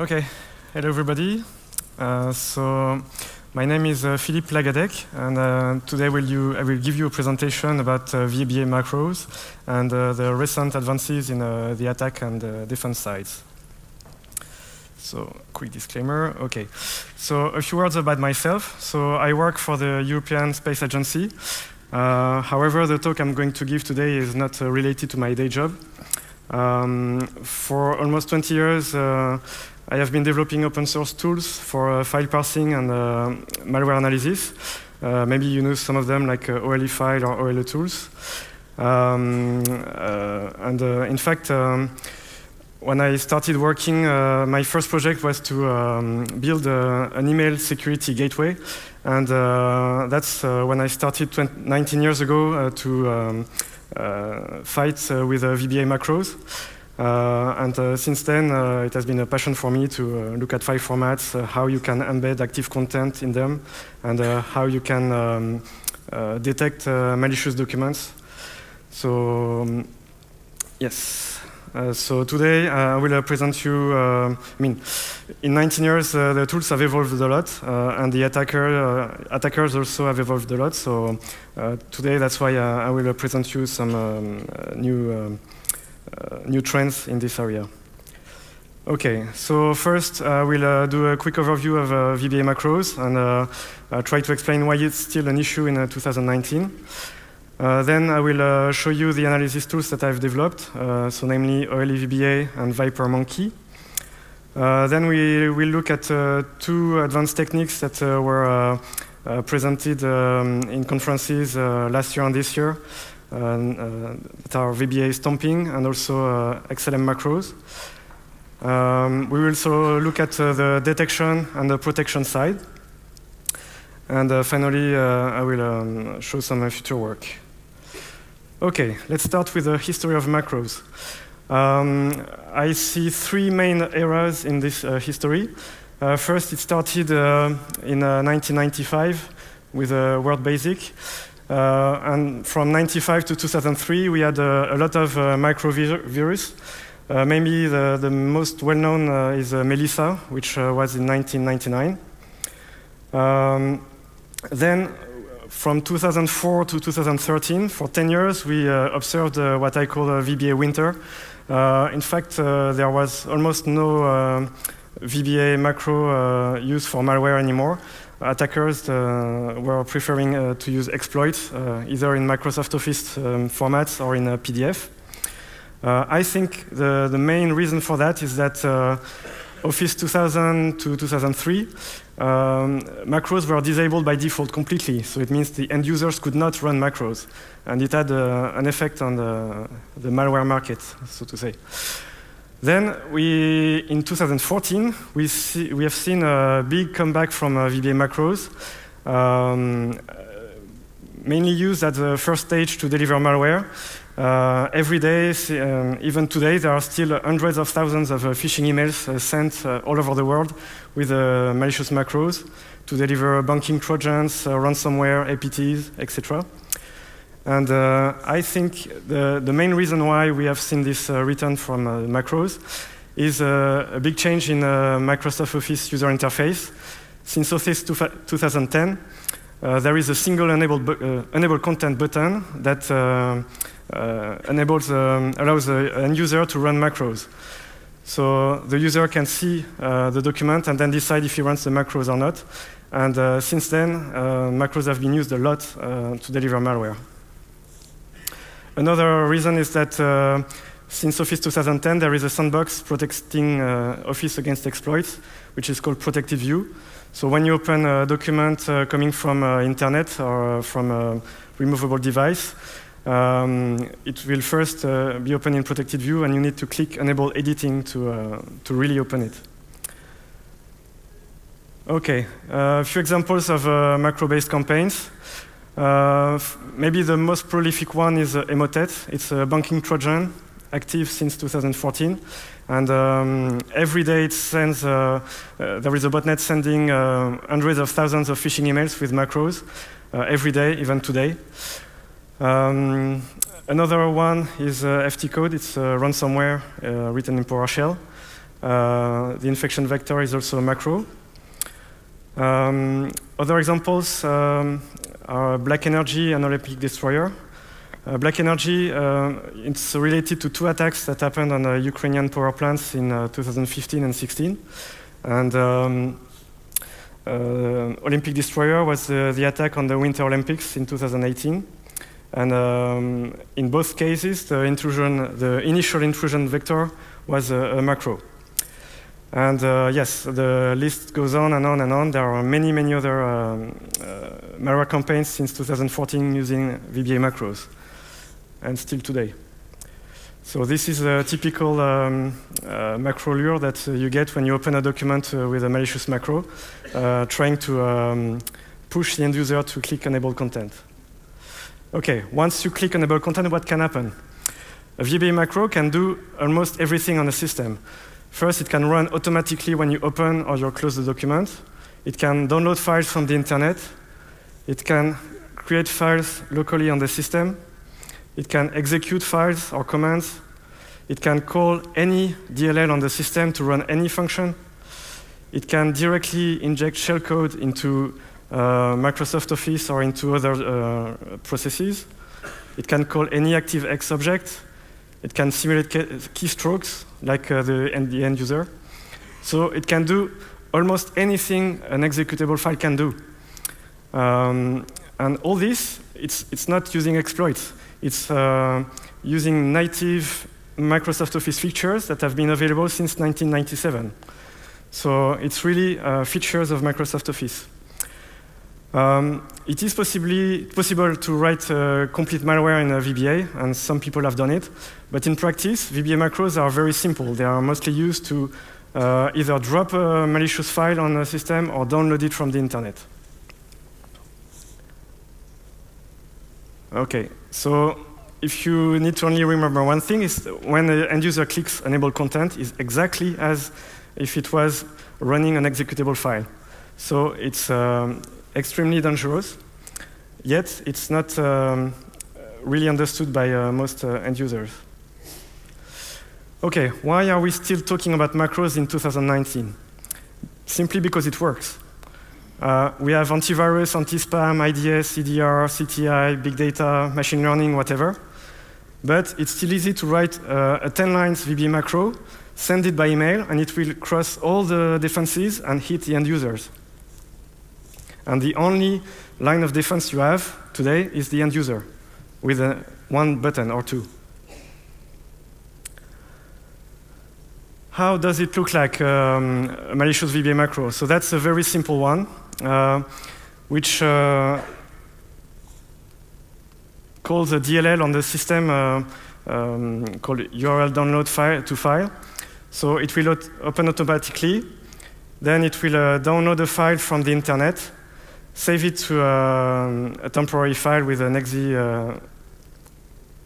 Okay, hello everybody. Uh, so my name is uh, Philippe Lagadec, and uh, today will you, I will give you a presentation about uh, VBA macros and uh, the recent advances in uh, the attack and defense sides. So, quick disclaimer. Okay, so a few words about myself. So I work for the European Space Agency. however, the talk I'm going to give today is not related to my day job. Um, for almost 20 years, I have been developing open source tools for uh, file parsing and uh, malware analysis. Uh, maybe you know some of them like OLE file or OLE tools. Um, and in fact, um, when I started working, uh, my first project was to um, build uh, an email security gateway. And uh, that's when I started 20, 19 years ago to um, fight with VBA macros. Uh, and uh, since then, uh, it has been a passion for me to look at file formats, how you can embed active content in them, and how you can um, detect malicious documents. So, um, yes. Uh, so today uh, I will present you, uh, I mean, in 19 years the tools have evolved a lot and the attacker, attackers also have evolved a lot. So today that's why I will present you some um, new um, uh, Uh, new trends in this area. Okay, so first uh, we'll uh, do a quick overview of uh, VBA macros and uh, uh, try to explain why it's still an issue in uh, 2019. then I will show you the analysis tools that I've developed, so namely OLE VBA and Viper Monkey. then we will look at two advanced techniques that were presented um, in conferences last year and this year. Uh, that are VBA stomping and also uh, XLM macros. Um, we will also look at uh, the detection and the protection side. And uh, finally, uh, I will um, show some future work. OK, let's start with the history of macros. Um, I see three main eras in this uh, history. first, it started in 1995 with Word Basic. Uh, and from 95 to 2003, we had uh, a lot of uh, macrovirus. maybe the, the most well-known is Melissa, which was in 1999. Um, then from 2004 to 2013, for 10 years, we uh, observed uh, what I call a VBA winter. Uh, in fact, there was almost no VBA macro used for malware anymore attackers uh, were preferring uh, to use exploits, uh, either in Microsoft Office um, formats or in PDF. I think the, the main reason for that is that Office 2000 to 2003, um, macros were disabled by default completely. So it means the end users could not run macros. And it had uh, an effect on the, the malware market, so to say. Then we, in 2014, we, see, we have seen a big comeback from uh, VBA macros, um, mainly used at the first stage to deliver malware. Uh, every day, um, even today, there are still hundreds of thousands of uh, phishing emails uh, sent uh, all over the world with uh, malicious macros to deliver banking trojans, ransomware, APTs, etc. And uh, I think the, the main reason why we have seen this uh, return from uh, macros is uh, a big change in uh, Microsoft Office user interface. Since Office 2010, uh, there is a single enable, enable content button that enables, um, allows an end user to run macros. So the user can see the document and then decide if he runs the macros or not. And since then, macros have been used a lot to deliver malware. Another reason is that uh, since Office 2010, there is a sandbox protecting uh, Office against exploits, which is called Protected View. So when you open a document uh, coming from uh, internet or uh, from a removable device, um, it will first uh, be open in Protected View, and you need to click Enable Editing to, to really open it. Okay, a few examples of macro-based campaigns. Uh, maybe the most prolific one is uh, Emotet. It's a banking Trojan, active since 2014. And um, every day it sends, uh, uh, there is a botnet sending uh, hundreds of thousands of phishing emails with macros uh, every day, even today. Um, another one is FTCODE. It's ransomware written in PowerShell. Uh, the infection vector is also a macro. Um, other examples um, are Black Energy and Olympic Destroyer. Uh, Black Energy, uh, it's related to two attacks that happened on Ukrainian power plants in uh, 2015 and 16. And um, uh, Olympic Destroyer was the attack on the Winter Olympics in 2018. And um, in both cases, the intrusion, the initial intrusion vector was a macro. And uh, yes, the list goes on and on and on. There are many, many other um, uh, malware campaigns since 2014 using VBA macros and still today. So this is a typical um, uh, macro lure that uh, you get when you open a document uh, with a malicious macro, uh, trying to um, push the end user to click enable content. Okay, once you click enable content, what can happen? A VBA macro can do almost everything on the system. First, it can run automatically when you open or you close the document. It can download files from the internet. It can create files locally on the system. It can execute files or commands. It can call any DLL on the system to run any function. It can directly inject shellcode into uh, Microsoft Office or into other uh, processes. It can call any ActiveX object. It can simulate keystrokes like uh, the, end, the end user. So it can do almost anything an executable file can do. Um, and all this, it's, it's not using exploits. It's uh, using native Microsoft Office features that have been available since 1997. So it's really uh, features of Microsoft Office. Um, it is possibly possible to write uh, complete malware in a VBA, and some people have done it. But in practice, VBA macros are very simple. They are mostly used to uh, either drop a malicious file on a system or download it from the internet. Okay, so if you need to only remember one thing, is when the end user clicks enable content is exactly as if it was running an executable file. So it's um, extremely dangerous, yet it's not um, really understood by uh, most uh, end users. Okay, why are we still talking about macros in 2019? Simply because it works. Uh, we have antivirus, anti-spam, IDS, EDR, CTI, big data, machine learning, whatever. But it's still easy to write uh, a 10 lines VB macro, send it by email, and it will cross all the defenses and hit the end users. And the only line of defense you have today is the end user with a, one button or two. How does it look like um, a malicious VBA macro? So that's a very simple one, uh, which uh, calls a DLL on the system uh, um, called URL download file to file. So it will open automatically. Then it will uh, download a file from the internet, save it to a, a temporary file with an exe uh,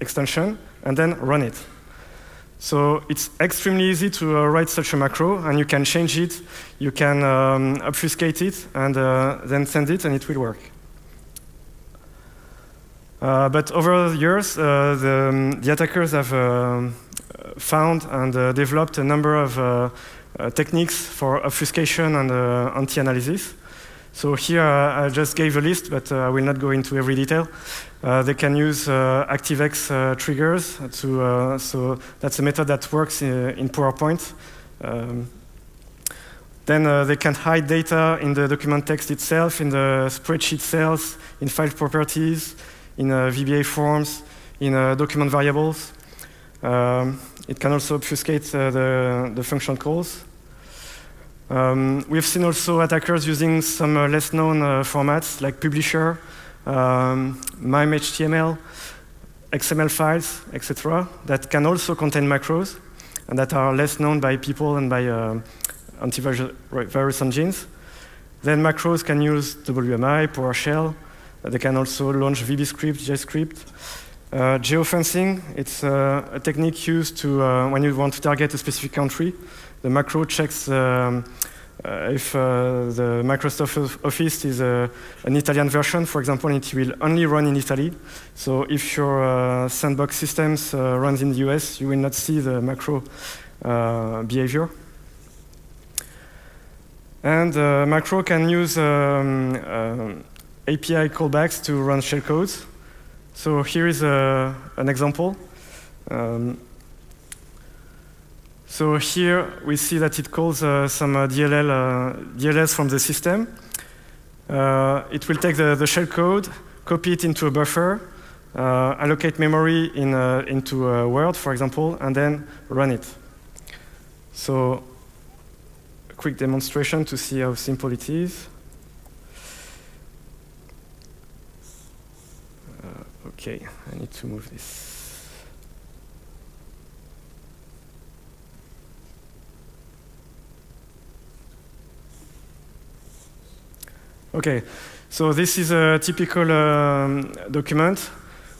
extension, and then run it. So it's extremely easy to uh, write such a macro, and you can change it, you can um, obfuscate it, and uh, then send it, and it will work. Uh, but over the years, uh, the, um, the, attackers have uh, found and uh, developed a number of techniques for obfuscation and anti-analysis. So here uh, I just gave a list, but uh, I will not go into every detail. Uh, they can use ActiveX triggers to, so that's a method that works in, in PowerPoint. Um, then uh, they can hide data in the document text itself, in the spreadsheet cells, in file properties, in uh, VBA forms, in uh, document variables. Um, it can also obfuscate the, the function calls. Um, we've seen also attackers using some uh, less known uh, formats like Publisher, um, MIME-HTML, XML files, etc., that can also contain macros and that are less known by people and by uh, antivirus engines. Then macros can use WMI, PowerShell. They can also launch VBScript, JScript. Uh, geofencing, it's uh, a technique used to, uh, when you want to target a specific country, the macro checks um, uh, if uh, the Microsoft Office is a, an Italian version, for example, it will only run in Italy. So if your uh, sandbox systems runs in the US, you will not see the macro behavior. And uh, macro can use um, uh, API callbacks to run shellcodes. So here is an example. Um, so here we see that it calls uh, some uh, DLL, uh, DLLs from the system. Uh, it will take the, the shellcode, copy it into a buffer, uh, allocate memory in, into a Word, for example, and then run it. So a quick demonstration to see how simple it is. Okay, I need to move this. Okay, so this is a typical um, document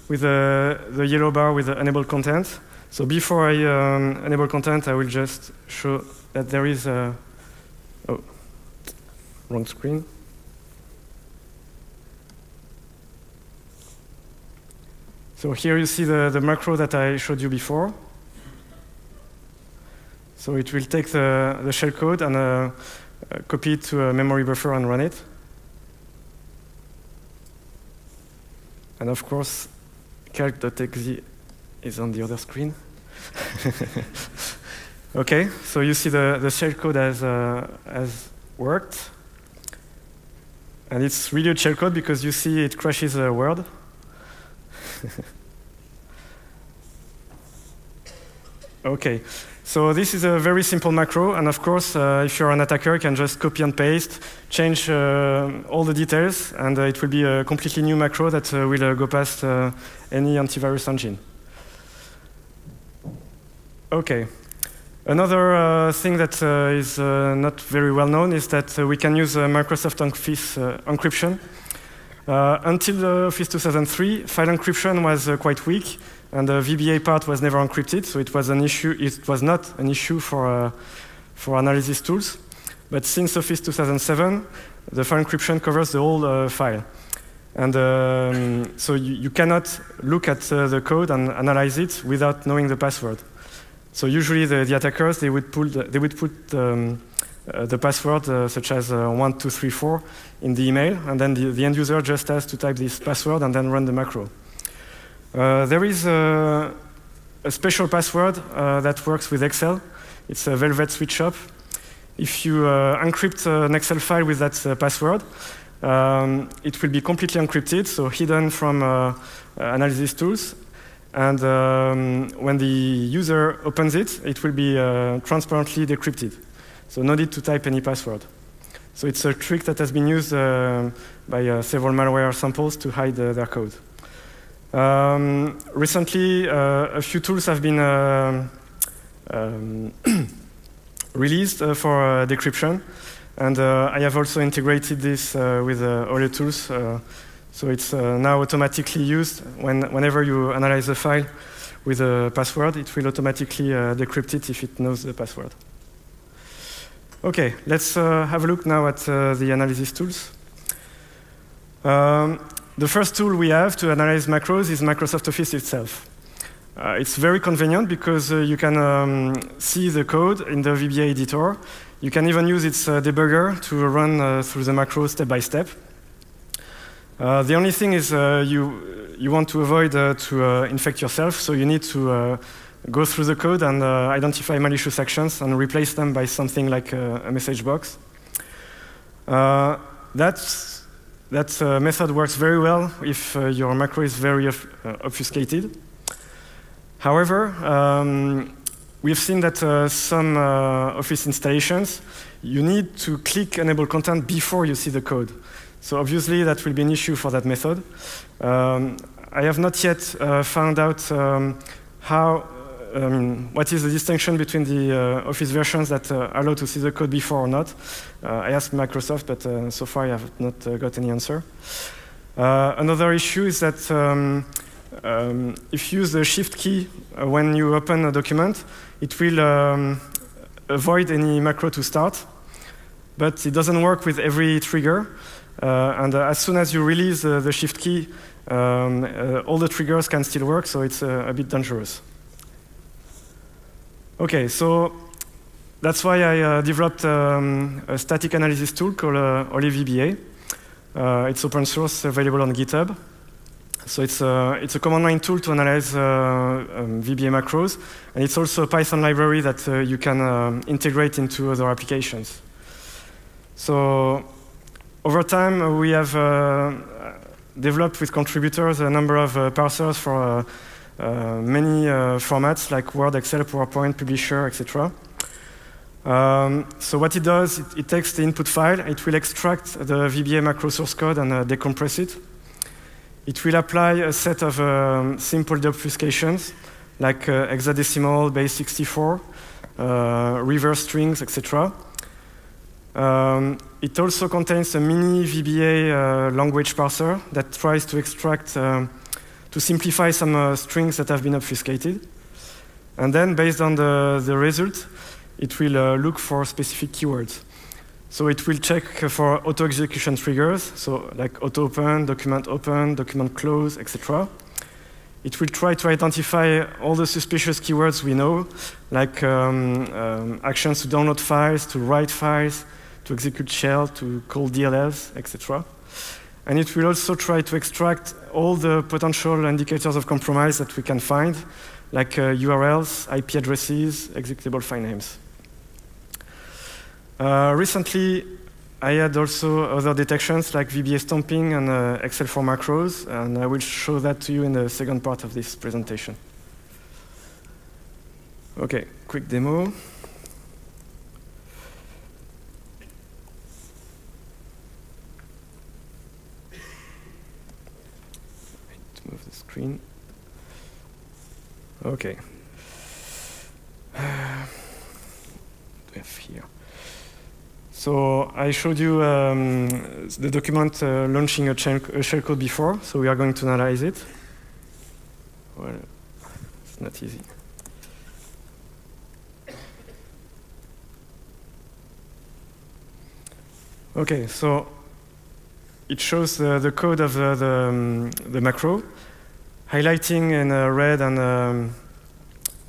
with uh, the yellow bar with the enable content. So before I um, enable content, I will just show that there is a, oh, wrong screen. So here you see the, the macro that I showed you before. So it will take the, the shellcode and uh, uh, copy it to a memory buffer and run it. And of course, calc.exe is on the other screen. okay, so you see the, the shellcode has, uh, has worked. And it's really a shellcode because you see it crashes a word. okay, so this is a very simple macro, and of course, uh, if you're an attacker, you can just copy and paste, change uh, all the details, and uh, it will be a completely new macro that uh, will uh, go past uh, any antivirus engine. Okay. Another thing that is not very well known is that we can use Microsoft Office encryption until Office 2003, file encryption was quite weak, and the VBA part was never encrypted, so it was an issue. It was not an issue for uh, for analysis tools. But since Office 2007, the file encryption covers the whole uh, file, and um, so you, you, cannot look at uh, the code and analyze it without knowing the password. So usually the, the attackers they would pull the, they would put um, uh, the password, uh, such as uh, 1234, in the email, and then the, the, end user just has to type this password and then run the macro. There is a, a special password that works with Excel. It's a VelvetSweatshop. If you encrypt an Excel file with that password, um, it will be completely encrypted, so hidden from uh, analysis tools. And um, when the user opens it, it will be uh, transparently decrypted. So no need to type any password. So it's a trick that has been used uh, by uh, several malware samples to hide uh, their code. Um, recently, uh, a few tools have been uh, um, released uh, for decryption. And I have also integrated this with other tools. so it's now automatically used when, whenever you analyze a file with a password, it will automatically decrypt it if it knows the password. Okay, let's uh, have a look now at uh, the analysis tools. Um, the first tool we have to analyze macros is Microsoft Office itself. Uh, it's very convenient because uh, you can um, see the code in the VBA editor. You can even use its uh, debugger to run uh, through the macro step by step. the only thing is you, you want to avoid to infect yourself, so you need to go through the code and uh, identify malicious actions and replace them by something like a, message box. Uh, that's, that uh, method works very well if uh, your macro is very uh, obfuscated. However, um, we've seen that uh, some Office installations, you need to click enable content before you see the code. So obviously that will be an issue for that method. Um, I have not yet found out um, how um, what is the distinction between the uh, Office versions that uh, allow to see the code before or not? Uh, I asked Microsoft, but uh, so far I have not uh, got any answer. Uh, another issue is that um, um, if you use the Shift key when you open a document, it will um, avoid any macro to start, but it doesn't work with every trigger. and as soon as you release the Shift key, um, all the triggers can still work, so it's a bit dangerous. Okay, so that's why I uh, developed um, a static analysis tool called uh, OLEVBA. Uh, it's open source, available on GitHub. So it's a, it's a command line tool to analyze uh, um, VBA macros, and it's also a Python library that uh, you can um, integrate into other applications. So over time, uh, we have uh, developed with contributors a number of uh, parsers for uh, many formats like Word, Excel, PowerPoint, Publisher, etc. Um, so what it does, it, it, takes the input file, it will extract the VBA macro source code and uh, decompress it. It will apply a set of um, simple deobfuscations, like uh, hexadecimal, base 64, uh, reverse strings, etc. Um, it also contains a mini VBA uh, language parser that tries to extract, um, to simplify some uh, strings that have been obfuscated. And then, based on the, the result, it will uh, look for specific keywords. So it will check for auto-execution triggers, so like auto-open, document open, document close, etc. It will try to identify all the suspicious keywords we know, like um, um, actions to download files, to write files, to execute shell, to call DLLs, etc. And it will also try to extract all the potential indicators of compromise that we can find, like uh, URLs, IP addresses, executable file names. Uh, recently, I had also other detections like VBA stomping and uh, Excel 4 macros, and I will show that to you in the second part of this presentation. Okay, quick demo. To move the screen. Okay. Uh, have here. So I showed you um, the document uh, launching a, a shellcode before, so we are going to analyze it. Well, it's not easy. Okay, so it shows the, the code of the, the, um, the, macro, highlighting in uh, red and, um,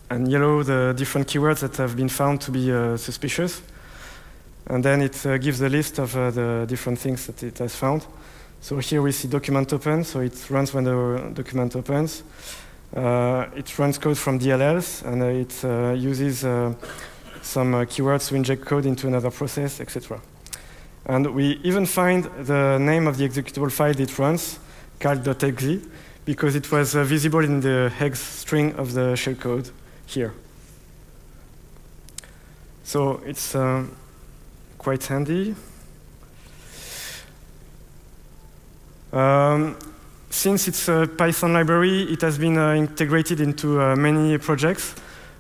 and yellow the different keywords that have been found to be uh, suspicious. And then it uh, gives a list of uh, the different things that it has found. So here we see document open, so it runs when the document opens. Uh, it runs code from DLLs, and uh, it uses some keywords to inject code into another process, etc. And we even find the name of the executable file it runs, calc.exe, because it was visible in the hex string of the shellcode here. So it's um, quite handy. Um, since it's a Python library, it has been uh, integrated into uh, many projects.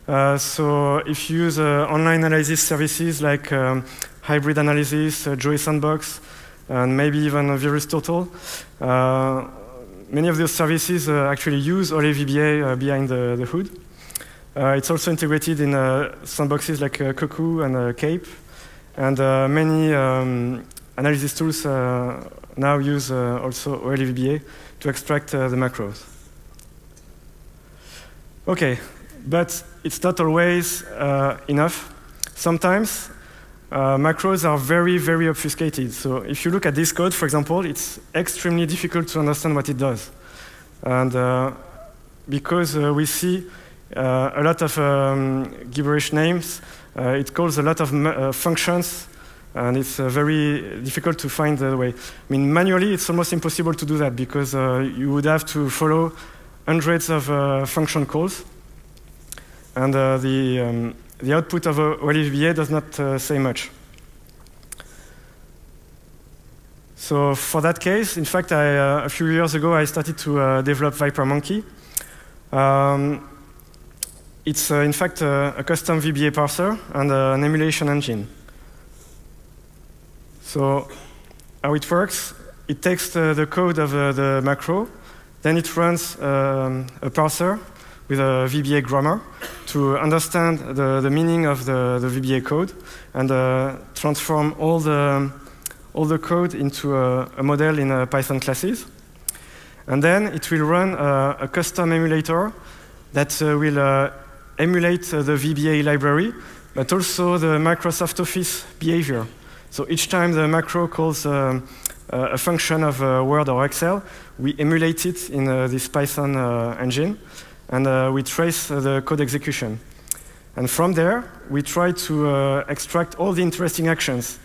Uh, so if you use uh, online analysis services like um, hybrid analysis, uh, Joe Sandbox, and maybe even VirusTotal, uh, many of those services actually use OLEVBA behind the, the hood. it's also integrated in sandboxes like Cuckoo and Cape. And uh, many um, analysis tools uh, now use uh, also OLEVBA to extract the macros. Okay, but it's not always enough. Sometimes uh, macros are very, very obfuscated. So if you look at this code, for example, it's extremely difficult to understand what it does. And uh, because uh, we see a lot of um, gibberish names, uh, it calls a lot of uh, functions, and it's uh, very difficult to find the way. I mean, manually, it's almost impossible to do that because you would have to follow hundreds of function calls, and the um, the output of OLEVBA does not say much. So for that case, in fact, I, uh, a few years ago, I started to uh, develop ViperMonkey. Um, it's uh, in fact uh, a custom VBA parser and uh, an emulation engine. So how it works, it takes the, code of the, the, macro, then it runs um, a parser with a VBA grammar to understand the, the meaning of the, the VBA code and uh, transform all the, all the code into a, a model in uh, Python classes. And then it will run uh, a custom emulator that will emulate uh, the VBA library but also the Microsoft Office behavior. So each time the macro calls um, uh, a function of uh, Word or Excel, we emulate it in uh, this Python uh, engine, and uh, we trace the code execution. And from there, we try to extract all the interesting actions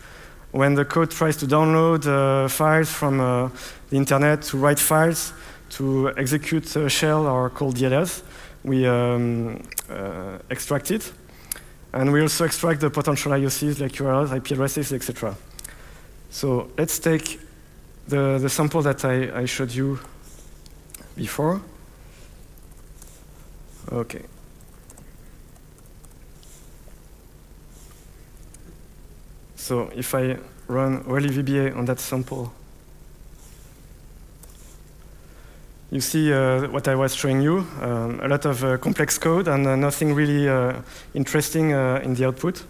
when the code tries to download uh, files from uh, the internet, to write files, to execute a shell or call DLLs, we um, uh, extract it. And we also extract the potential IOCs like URLs, IP addresses, etc. So let's take the, the sample that I, I showed you before. Okay. So if I run OLEVBA on that sample, you see uh, what I was showing you, um, a lot of uh, complex code and uh, nothing really uh, interesting uh, in the output.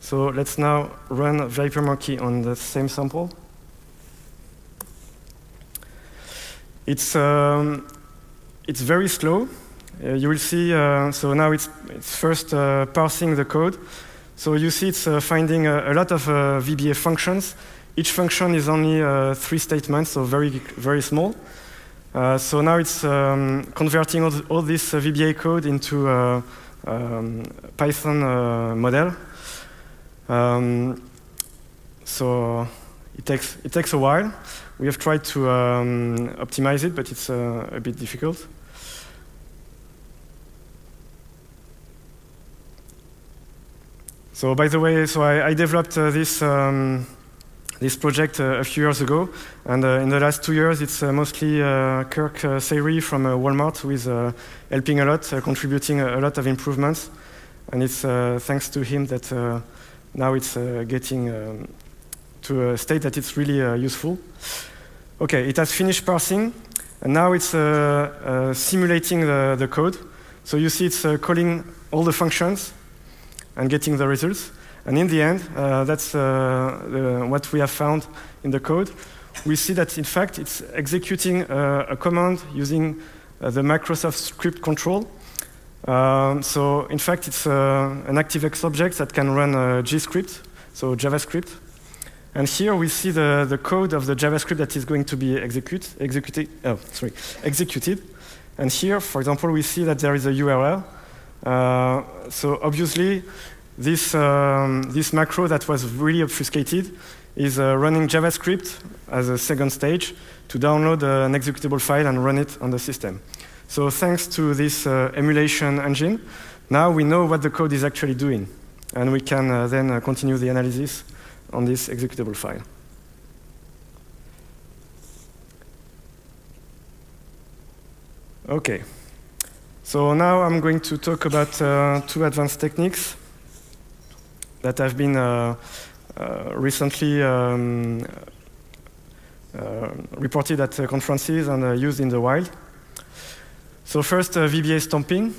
So let's now run ViperMonkey on the same sample. It's, um, it's very slow. Uh, you will see, so now it's, it's first parsing the code. So you see it's uh, finding a, a, lot of uh, VBA functions. Each function is only uh, three statements, so very, very small. Uh, so now it's um, converting all, all this uh, VBA code into a um, Python uh, model. Um, so it takes, it takes a while. We have tried to um, optimize it, but it's a bit difficult. So by the way, so I, I developed uh, this um, this project uh, a few years ago, and uh, in the last two years, it's uh, mostly uh, Kirk uh, from Walmart who is helping a lot, contributing a, a, lot of improvements, and it's thanks to him that now it's getting um, to a state that it's really useful. Okay, it has finished parsing, and now it's simulating the, the code. So you see it's calling all the functions and getting the results. And in the end, uh, that's uh, what we have found in the code. We see that, in fact, it's executing uh, a command using uh, the Microsoft script control. Um, so, in fact, it's uh, an ActiveX object that can run JScript, so JavaScript. And here we see the, the code of the JavaScript that is going to be execute, executed, oh, sorry, executed. And here, for example, we see that there is a URL uh, so obviously, this, um, this macro that was really obfuscated is uh, running JavaScript as a second stage to download uh, an executable file and run it on the system. So thanks to this uh, emulation engine, now we know what the code is actually doing. And we can uh, then uh, continue the analysis on this executable file. Okay. So now I'm going to talk about uh, two advanced techniques that have been uh, uh, recently um, uh, reported at uh, conferences and uh, used in the wild. So first, VBA stomping.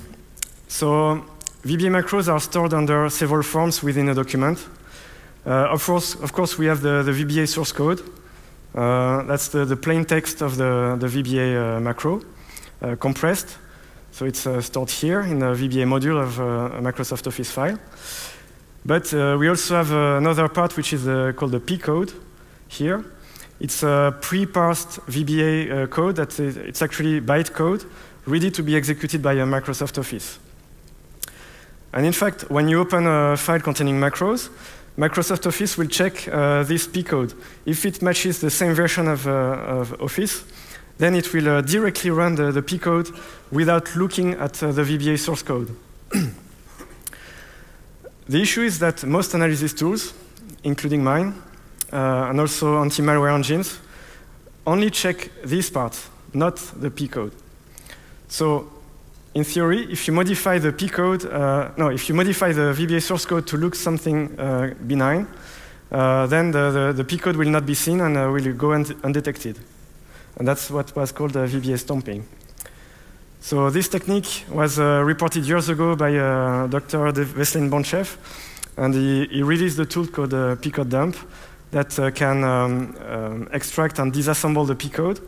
So VBA macros are stored under several forms within a document. of, course, of course, we have the, the VBA source code. that's the, the, plain text of the, the VBA macro, compressed. So it's uh, stored here in the VBA module of uh, a Microsoft Office file. But uh, we also have another part which is called the P code here. It's a pre-parsed VBA code that is, it's actually bytecode ready to be executed by a Microsoft Office. And in fact, when you open a file containing macros, Microsoft Office will check uh, this P code. If it matches the same version of, uh, of Office, then it will uh, directly run the, the P code without looking at uh, the VBA source code. the issue is that most analysis tools, including mine, uh, and also anti-malware engines, only check this part, not the P code. So in theory, if you modify the P code, uh, no, if you modify the VBA source code to look something uh, benign, uh, then the, the, the, P code will not be seen and will go undetected. And that's what was called uh, VBA stomping. So this technique was uh, reported years ago by uh, Dr. Vesselin Bontchev, and he, he, released the tool called uh, P-code dump that uh, can um, um, extract and disassemble the P-code.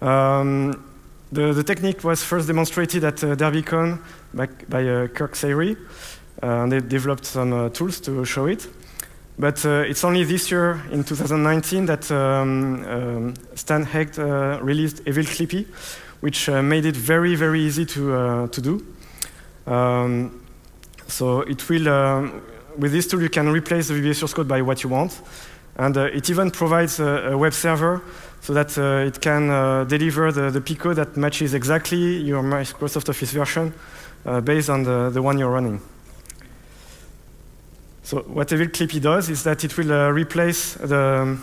Um, the, the, technique was first demonstrated at uh, DerbyCon by, by uh, Kirk Sayre, and they developed some tools to show it. But uh, it's only this year, in 2019, that um, um, Stan Hegt uh, released Evil Clippy, which uh, made it very, very easy to, to do. Um, so it will, um, with this tool, you can replace the VBA source code by what you want. And it even provides a, a, web server so that it can deliver the, the P code that matches exactly your Microsoft Office version based on the, the one you're running. So what Evil Clippy does is that it will uh, replace the,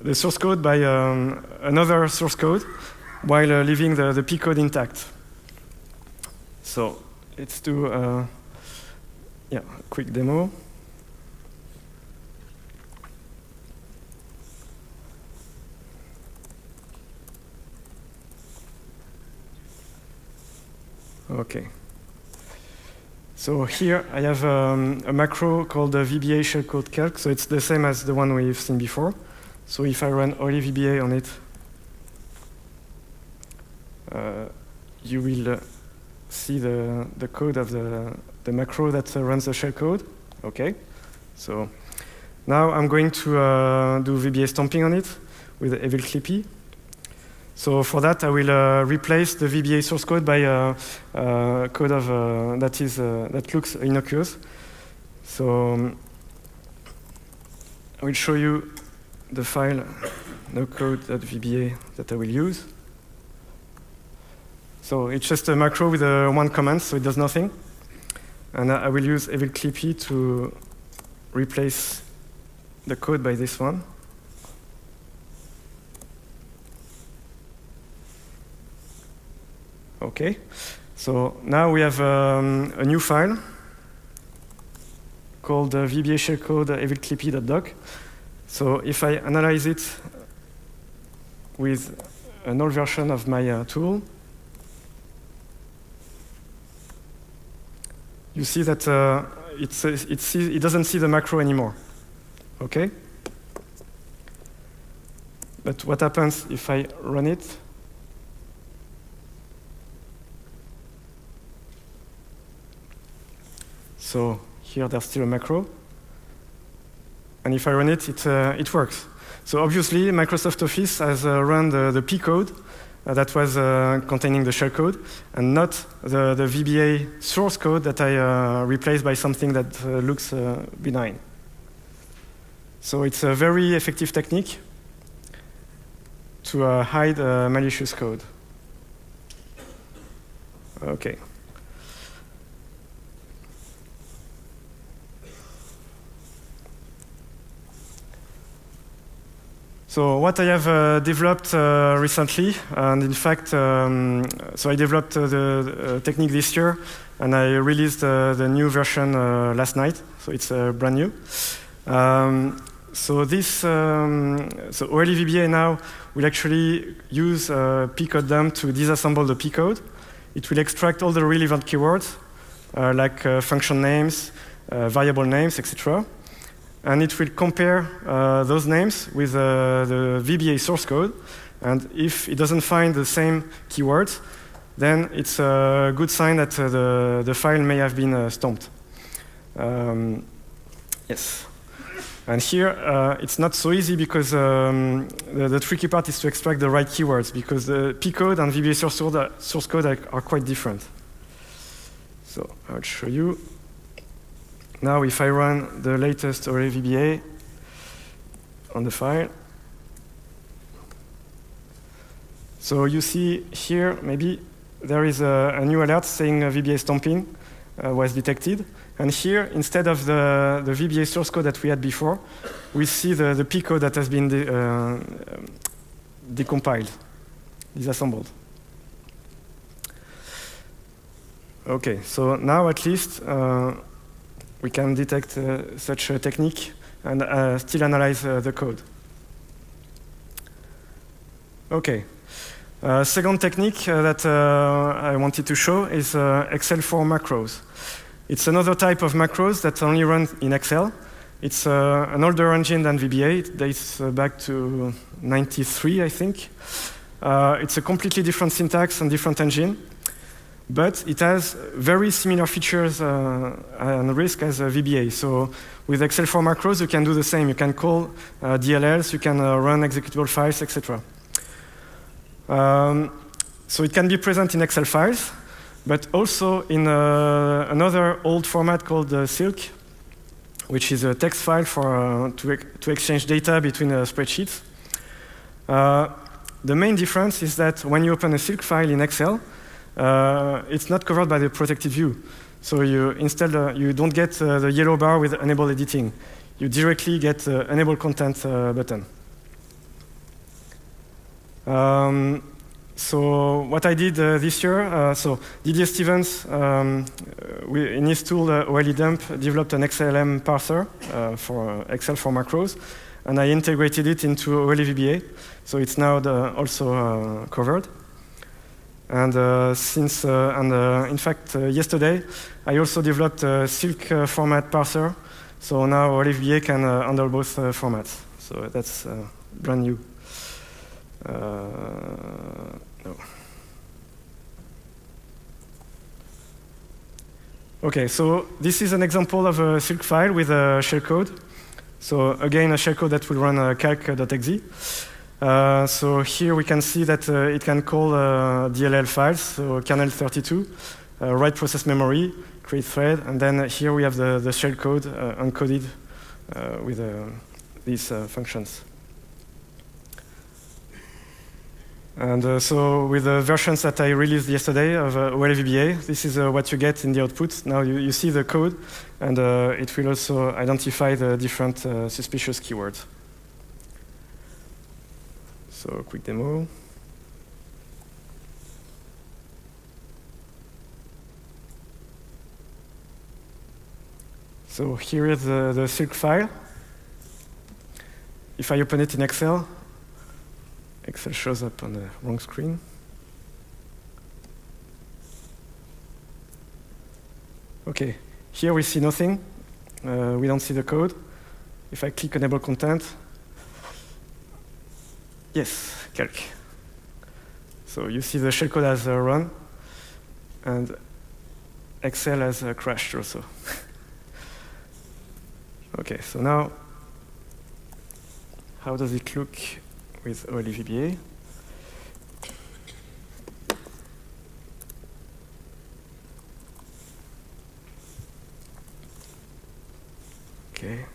the source code by um, another source code while uh, leaving the, the P code intact. So let's do uh, yeah, a quick demo. Okay. So here I have um, a macro called the VBA shellcode calc. So it's the same as the one we've seen before. So if I run OLEVBA on it, uh, you will uh, see the, the code of the, the macro that uh, runs the shellcode. Okay. So now I'm going to uh, do VBA stomping on it with Evil Clippy. So for that, I will uh, replace the VBA source code by a, a code of, uh, that, is, uh, that looks innocuous. So um, I will show you the file, no code.vba that I will use. So it's just a macro with a one command, so it does nothing. And I will use Evil Clippy to replace the code by this one. Okay, so now we have um, a new file called uh, VBA shellcode evilclippy.doc. So if I analyze it with an old version of my uh, tool, you see that uh, it, see, it doesn't see the macro anymore. Okay? But what happens if I run it? So here there's still a macro. And if I run it, it, uh, it works. So obviously, Microsoft Office has uh, run the, the P code uh, that was uh, containing the shellcode, and not the, the VBA source code that I uh, replaced by something that uh, looks benign. So it's a very effective technique to hide malicious code. Okay. So what I have uh, developed uh, recently, and in fact, um, so I developed uh, the uh, technique this year, and I released uh, the new version uh, last night. So it's brand new. Um, so this, um, so OLE VBA now will actually use P-code dump to disassemble the Pcode. It will extract all the relevant keywords, like function names, variable names, etc and it will compare uh, those names with uh, the VBA source code. And if it doesn't find the same keywords, then it's a good sign that uh, the, the file may have been uh, stomped. Um, yes. And here, uh, it's not so easy because um, the, the, tricky part is to extract the right keywords because the P code and VBA source code, source code are, are quite different. So I'll show you. Now, if I run the latest OLE VBA on the file, so you see here, maybe there is a, a new alert saying VBA stomping uh, was detected. And here, instead of the, the VBA source code that we had before, we see the, the P code that has been de uh, decompiled, disassembled. Okay, so now at least uh, we can detect uh, such a technique and uh, still analyze uh, the code. Okay. Uh, second technique uh, that uh, I wanted to show is Excel 4 macros. It's another type of macros that only run in Excel. It's an older engine than VBA. It dates back to 93, I think. it's a completely different syntax and different engine. But it has very similar features uh, and risk as VBA. So with Excel 4 macros, you can do the same. You can call uh, DLLs, you can uh, run executable files, etc. Um, so it can be present in Excel files, but also in uh, another old format called SYLK, which is a text file for, to, to exchange data between spreadsheets. the main difference is that when you open a SYLK file in Excel, uh, it's not covered by the protected view. So you instead uh, you don't get uh, the yellow bar with enable editing. You directly get enable content button. Um, so what I did uh, this year, uh, so Didier Stevens, um, we, in his tool uh, OLEdump, developed an XLM parser for Excel 4 macros, and I integrated it into OLEVBA, so it's now also covered. And uh, since, uh, and uh, in fact, yesterday, I also developed a SYLK format parser. So now OLEVBA can handle both formats. So that's brand new. no. Okay, so this is an example of a SYLK file with a shellcode. So again, a shellcode that will run uh, calc.exe. Uh, so here we can see that uh, it can call uh, DLL files, so kernel 32, uh, write process memory, create thread, and then here we have the, the shell code uh, encoded uh, with these functions. And so with the versions that I released yesterday of uh, OLEVBA, this is what you get in the output. Now you, you see the code, and it will also identify the different suspicious keywords. So quick demo. So here is the, the SYLK file. If I open it in Excel, Excel shows up on the wrong screen. Okay, here we see nothing. Uh, we don't see the code. If I click Enable Content, Yes, calc. So you see the shellcode has uh, run, and Excel has uh, crashed also. okay, so now, how does it look with OLEVBA? Okay.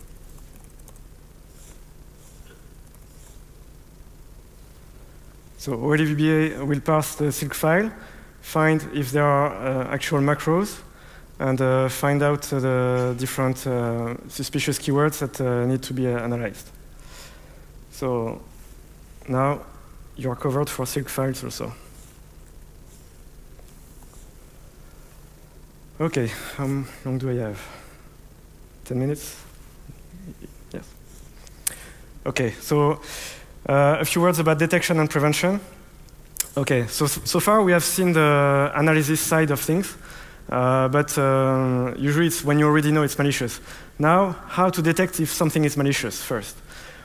So OLEVBA will parse the SYLK file, find if there are uh, actual macros, and uh, find out uh, the different suspicious keywords that need to be analyzed. So now you are covered for SYLK files also. Okay, how long do I have? 10 minutes? Yes. Okay, so uh, a few words about detection and prevention. Okay, so, so far we have seen the analysis side of things, uh, but uh, usually it's when you already know it's malicious. Now, how to detect if something is malicious first?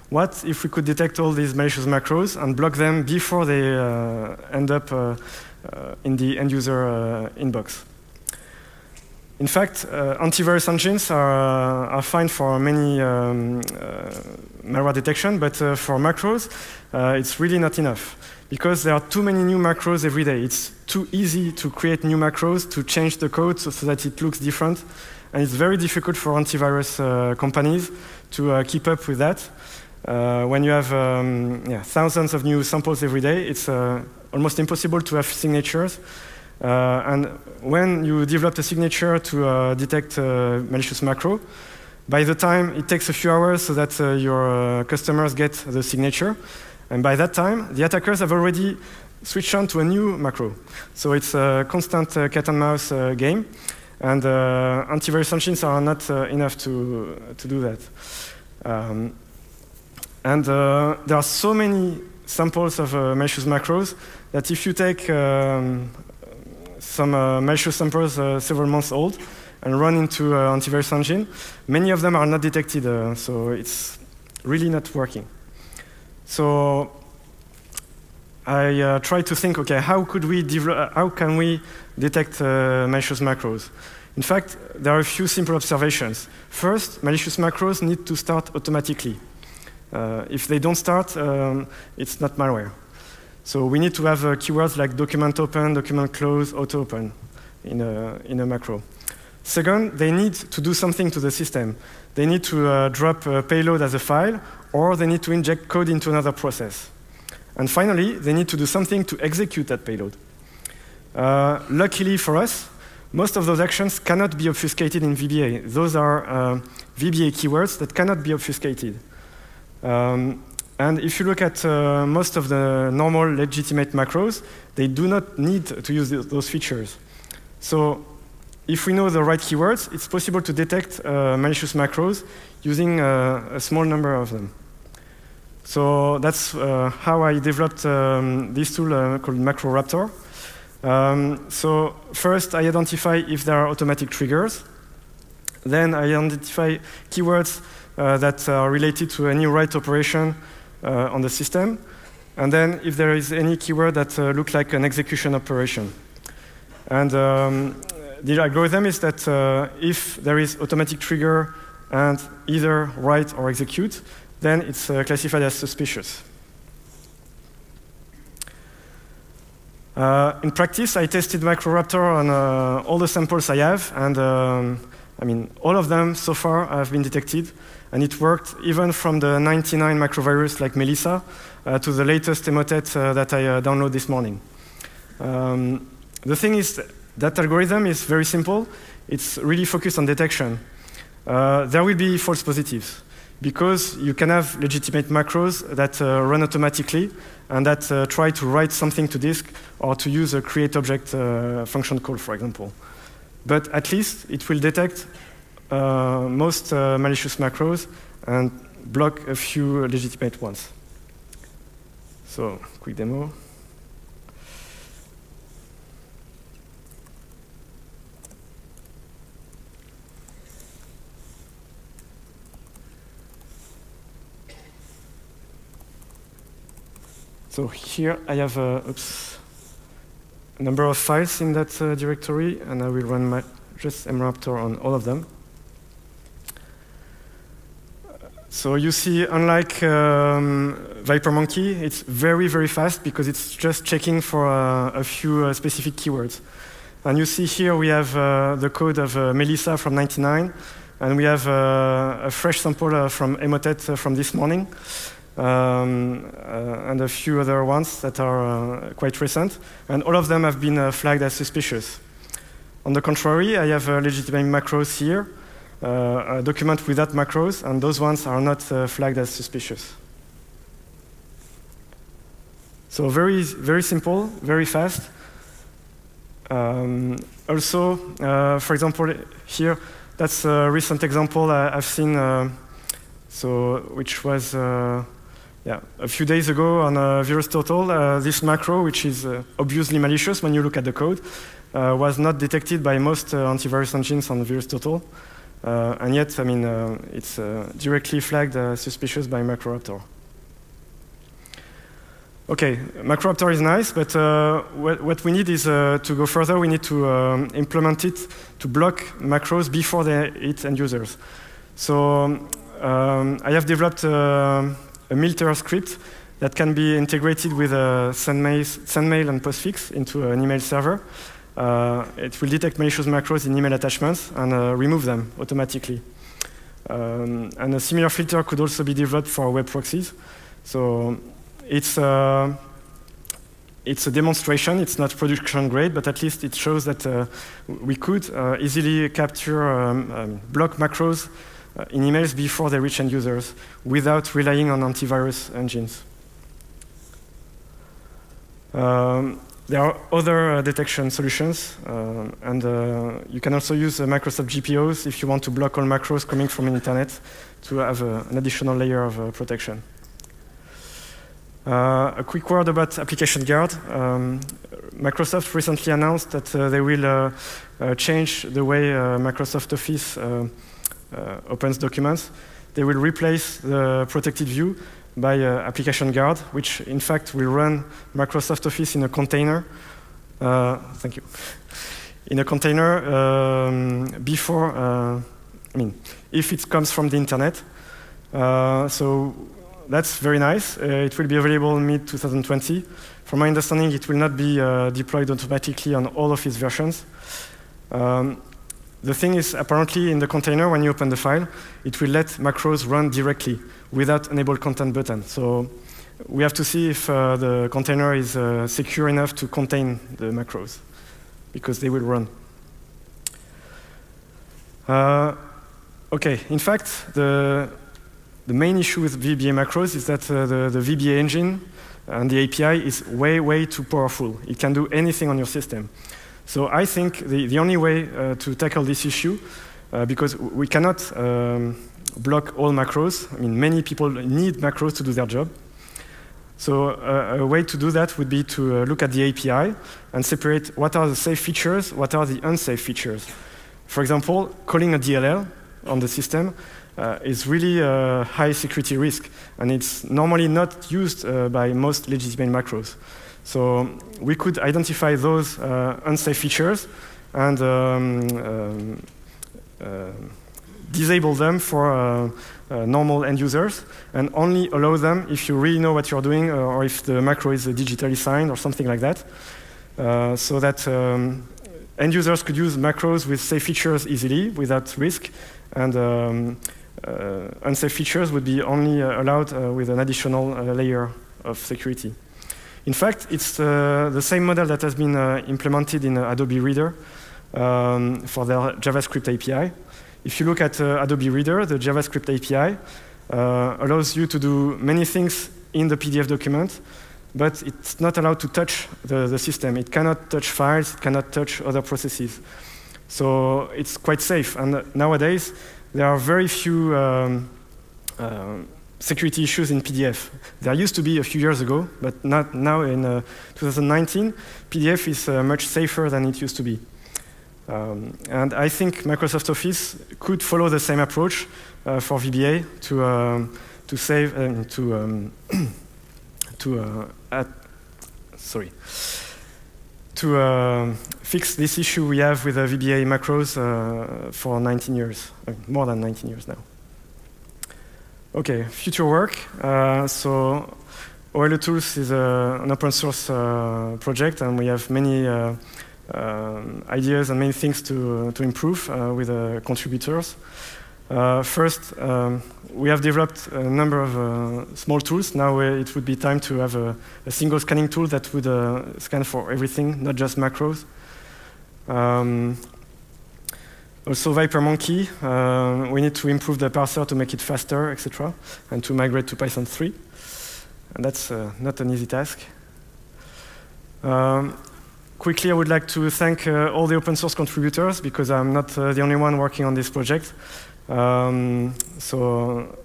What if we could detect all these malicious macros and block them before they uh, end up uh, in the end user inbox? In fact, uh, antivirus engines are, uh, are, fine for many um, uh, malware detection, but uh, for macros, uh, it's really not enough because there are too many new macros every day. It's too easy to create new macros, to change the code so, so that it looks different, and it's very difficult for antivirus uh, companies to keep up with that. when you have um, yeah, thousands of new samples every day, it's almost impossible to have signatures. Uh, and when you develop a signature to uh, detect uh, malicious macro, by the time it takes a few hours so that your customers get the signature, and by that time, the attackers have already switched on to a new macro. So it's a constant uh, cat and mouse uh, game, and uh, antivirus engines are not enough to, to do that. Um, and there are so many samples of malicious macros that if you take um, some uh, malicious samples uh, several months old and run into uh, antivirus engine. Many of them are not detected, so it's really not working. So I uh, to think, okay, how could we how can we detect uh, malicious macros? In fact, there are a few simple observations. First, malicious macros need to start automatically. Uh, if they don't start, um, it's not malware. So we need to have uh, keywords like document open, document close, auto open in a, in a macro. Second, they need to do something to the system. They need to uh, drop a payload as a file, or they need to inject code into another process. And finally, they need to do something to execute that payload. Uh, luckily for us, most of those actions cannot be obfuscated in VBA. Those are uh, VBA keywords that cannot be obfuscated. Um, and if you look at uh, most of the normal legitimate macros, they do not need to use those features. So if we know the right keywords, it's possible to detect uh, malicious macros using uh, a small number of them. So that's uh, how I developed um, this tool uh, called MacroRaptor. Um, so first, I identify if there are automatic triggers. Then I identify keywords uh, that are related to any write operation on the system. And then if there is any keyword that uh, looks like an execution operation. And um, the algorithm is that uh, if there is automatic trigger and either write or execute, then it's uh, classified as suspicious. Uh, in practice, I tested MacroRaptor on uh, all the samples I have, and um, I mean, all of them so far have been detected, and it worked even from the 99 macrovirus like Melissa uh, to the latest Emotet uh, that I uh, downloaded this morning. Um, the thing is, that algorithm is very simple. It's really focused on detection. Uh, there will be false positives because you can have legitimate macros that uh, run automatically and that uh, try to write something to disk or to use a create object function call, for example. But at least it will detect uh, most uh, malicious macros and block a few legitimate ones. So, quick demo. So here I have a, oops, number of files in that uh, directory, and I will run my, just MRaptor on all of them. So you see, unlike um, ViperMonkey, it's very, very fast because it's just checking for uh, a few uh, specific keywords. And you see here we have uh, the code of uh, Melissa from 99, and we have uh, a fresh sample from Emotet from this morning um, uh, and a few other ones that are uh, quite recent, and all of them have been uh, flagged as suspicious. On the contrary, I have legitimate macros here, a document without macros, and those ones are not flagged as suspicious. So very, very simple, very fast. Um, also, uh, for example, here, that's a recent example I, have seen, uh, so which was uh, yeah, a few days ago on uh, VirusTotal, uh, this macro, which is uh, obviously malicious when you look at the code, uh, was not detected by most uh, antivirus engines on VirusTotal. Uh, and yet, I mean, it's directly flagged suspicious by MacroRaptor. Okay, MacroRaptor is nice, but what, what, we need is to go further. We need to um, implement it to block macros before they hit end users. So um, I have developed a Milter script that can be integrated with a SendMail, SendMail and Postfix into an email server. Uh, it will detect malicious macros in email attachments and uh, remove them automatically. Um, and a similar filter could also be developed for web proxies. So it's, uh, it's a demonstration. It's not production grade, but at least it shows that uh, we could uh, easily capture um, um, block macros in emails before they reach end users without relying on antivirus engines. Um, there are other uh, detection solutions, uh, and uh, you can also use Microsoft GPOs if you want to block all macros coming from the internet to have uh, an additional layer of uh, protection. a quick word about Application Guard. Um, Microsoft recently announced that they will change the way Microsoft Office uh, opens documents, they will replace the protected view by uh, Application Guard, which in fact will run Microsoft Office in a container. Uh, thank you. In a container um, before, uh, I mean, if it comes from the internet. Uh, so that's very nice. Uh, it will be available mid 2020. From my understanding, it will not be uh, deployed automatically on all of its versions. Um, the thing is, apparently, in the container, when you open the file, it will let macros run directly without enable content button. So we have to see if uh, the container is uh, secure enough to contain the macros, because they will run. Uh, okay, in fact, the, the main issue with VBA macros is that uh, the, the VBA engine and the API is way, way too powerful. It can do anything on your system. So I think the, the only way uh, to tackle this issue, uh, because we cannot um, block all macros. I mean, many people need macros to do their job. So uh, a way to do that would be to uh, look at the API and separate what are the safe features, what are the unsafe features. For example, calling a DLL on the system uh, is really a high security risk, and it's normally not used uh, by most legitimate macros. So we could identify those uh, unsafe features and um, um, uh, disable them for uh, uh, normal end users and only allow them if you really know what you're doing uh, or if the macro is digitally signed or something like that. Uh, so that um, end users could use macros with safe features easily without risk and um, uh, unsafe features would be only allowed with an additional layer of security. In fact, it's uh, the same model that has been uh, implemented in uh, Adobe Reader um, for their JavaScript API. If you look at uh, Adobe Reader, the JavaScript API uh, allows you to do many things in the PDF document, but it's not allowed to touch the, the system. It cannot touch files, it cannot touch other processes. So it's quite safe. And nowadays, there are very few um, security issues in PDF. There used to be a few years ago, but not now in uh, 2019, PDF is uh, much safer than it used to be. Um, and I think Microsoft Office could follow the same approach uh, for VBA to, um, to save, um, to, um, to uh, add, sorry, to uh, fix this issue we have with the VBA macros uh, for 19 years, more than 19 years now. Okay, future work. Uh, so OLE Tools is a, an open source uh, project, and we have many uh, um, ideas and many things to, to improve uh, with the contributors. Uh, first, um, we have developed a number of uh, small tools. Now it would be time to have a, a single scanning tool that would scan for everything, not just macros. Um, also ViperMonkey, uh, we need to improve the parser to make it faster, etc., and to migrate to Python 3. And that's uh, not an easy task. Um, quickly, I would like to thank uh, all the open source contributors because I'm not uh, the only one working on this project. Um, so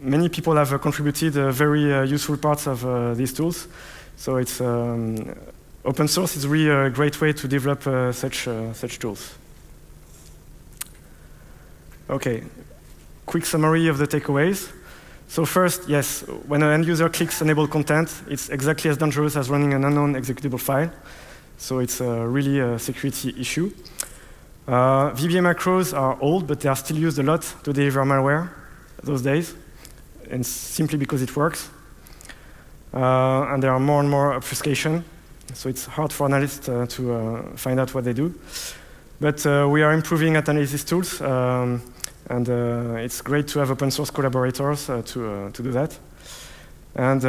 many people have uh, contributed uh, very useful parts of these tools. So it's um, open source is really a great way to develop such such tools. Okay, quick summary of the takeaways. So first, yes, when an end user clicks enable content, it's exactly as dangerous as running an unknown executable file. So it's uh, really a security issue. Uh, VBA macros are old, but they are still used a lot to deliver malware those days, and simply because it works. Uh, and there are more and more obfuscation, so it's hard for analysts uh, to uh, find out what they do. But uh, we are improving at analysis tools. Um, and uh, it's great to have open source collaborators uh, to, uh, to do that. And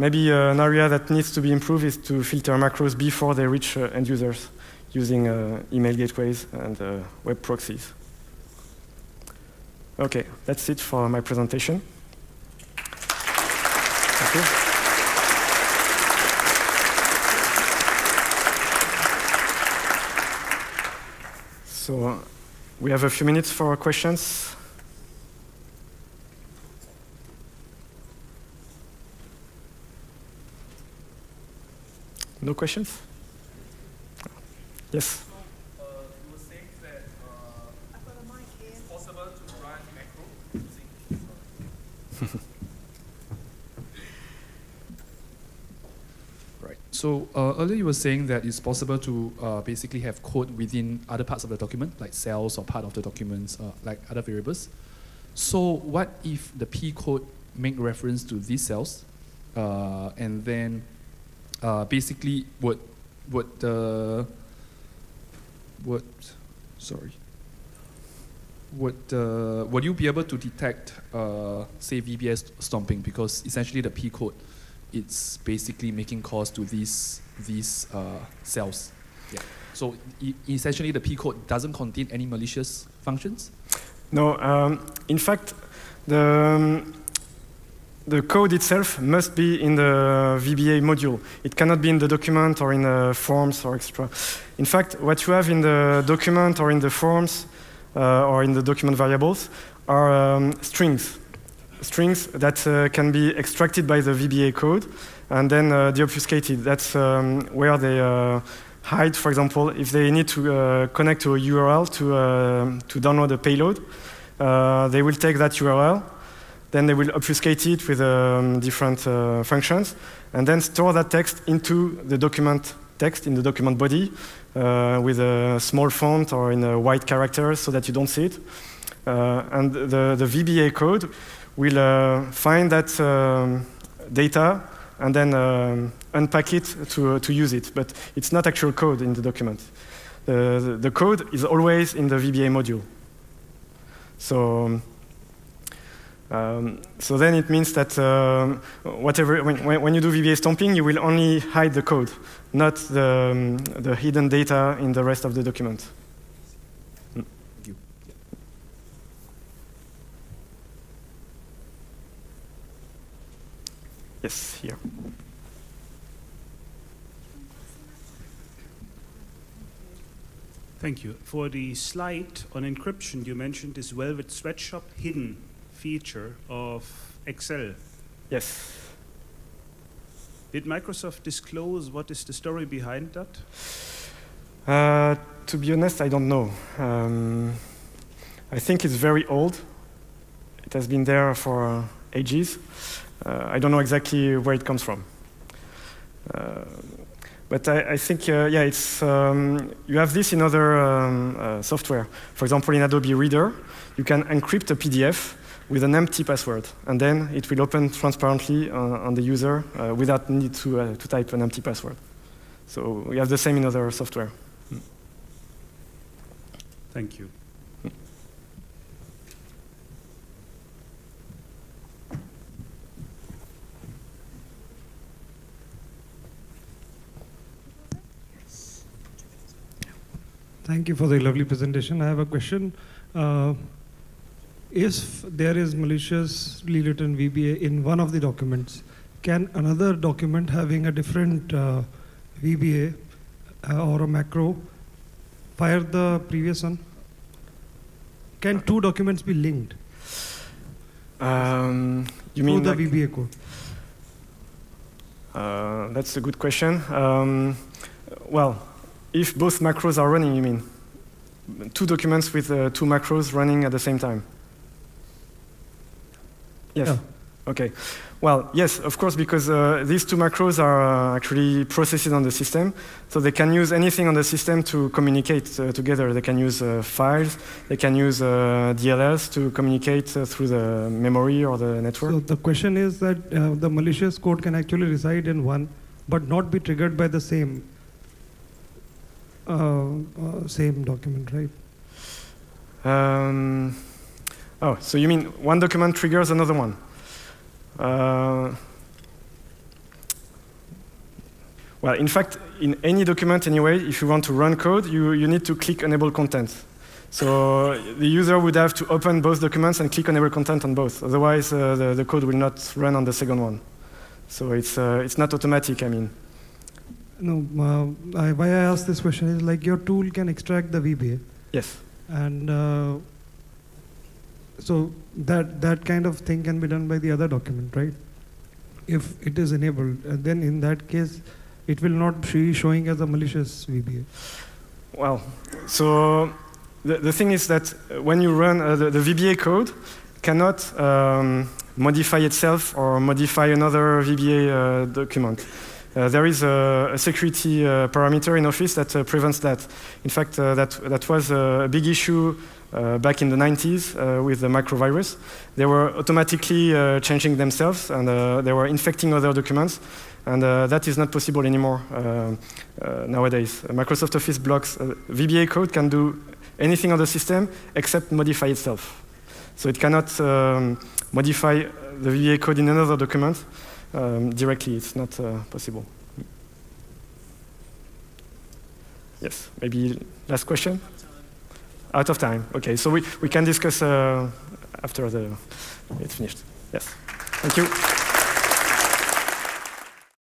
maybe an area that needs to be improved is to filter macros before they reach end users using email gateways and web proxies. Okay, that's it for my presentation. Thank you. So we have a few minutes for questions. No questions? Yes? So uh, earlier you were saying that it's possible to uh, basically have code within other parts of the document, like cells or part of the documents, uh, like other variables. So what if the P code make reference to these cells, uh, and then uh, basically would would the would sorry would uh, would you be able to detect uh, say VBA stomping because essentially the P code it's basically making calls to these these uh, cells. Yeah. So e essentially the P code doesn't contain any malicious functions. No. Um, in fact, the um, the code itself must be in the VBA module. It cannot be in the document or in the forms or extra. In fact, what you have in the document or in the forms uh, or in the document variables are um, strings. Strings that uh, can be extracted by the VBA code and then uh, deobfuscated. That's um, where they uh, hide, for example, if they need to uh, connect to a URL to, uh, to download a payload, they will take that URL then they will obfuscate it with um, different uh, functions, and then store that text into the document text in the document body uh, with a small font or in a white characters so that you don't see it. Uh, and the, the VBA code will uh, find that um, data and then um, unpack it to, to use it. But it's not actual code in the document. The, the code is always in the VBA module. So um, um, so then it means that uh, whatever, when, when, you do VBA stomping, you will only hide the code, not the, um, the hidden data in the rest of the document. Yes, here. Thank you. For the slide on encryption, you mentioned this VelvetSweatshop hidden feature of Excel. Yes. Did Microsoft disclose what is the story behind that? Uh, to be honest, I don't know. Um, I think it's very old. It has been there for ages. Uh, I don't know exactly where it comes from. Uh, but I, I think, uh, yeah, it's, um, you have this in other um, software. For example, in Adobe Reader, you can encrypt a PDF with an empty password. And then it will open transparently on, on the user uh, without need to, uh, to type an empty password. So we have the same in other software. Thank you. Thank you for the lovely presentation. I have a question. Uh, if there is maliciously written VBA in one of the documents, can another document having a different uh, VBA uh, or a macro fire the previous one? Can two documents be linked? Um, you mean the like, VBA code? Uh, that's a good question. Um, well, if both macros are running, you mean? Two documents with uh, two macros running at the same time. Yes. Yeah. Okay. Well, yes, of course, because uh, these two macros are uh, actually processes on the system, so they can use anything on the system to communicate uh, together. They can use uh, files, they can use uh, DLLs to communicate uh, through the memory or the network. So the question is that the malicious code can actually reside in one, but not be triggered by the same same document, right? Um, Oh, so you mean one document triggers another one? Uh, well, in fact, in any document anyway, if you want to run code, you, you need to click enable content. So the user would have to open both documents and click enable content on both. Otherwise, uh, the, the code will not run on the second one. So it's, uh, it's not automatic, I mean. No, uh, I, why I ask this question is like your tool can extract the VBA. Yes. And uh, so that, that kind of thing can be done by the other document, right? If it is enabled, uh, then in that case, it will not be showing as a malicious VBA. Well, so the, the thing is that when you run uh, the, the, VBA code, cannot um, modify itself or modify another VBA uh, document. Uh, there is a, a security uh, parameter in Office that uh, prevents that. In fact, uh, that, that was a big issue uh, back in the 90s uh, with the macrovirus. They were automatically changing themselves and they were infecting other documents. And that is not possible anymore nowadays. Microsoft Office blocks VBA code can do anything on the system except modify itself. So it cannot um, modify the VBA code in another document um, directly. It's not uh, possible. Yes, maybe last question? Out of time. Okay, so we, we can discuss uh, after the it's finished. Yes. Thank you.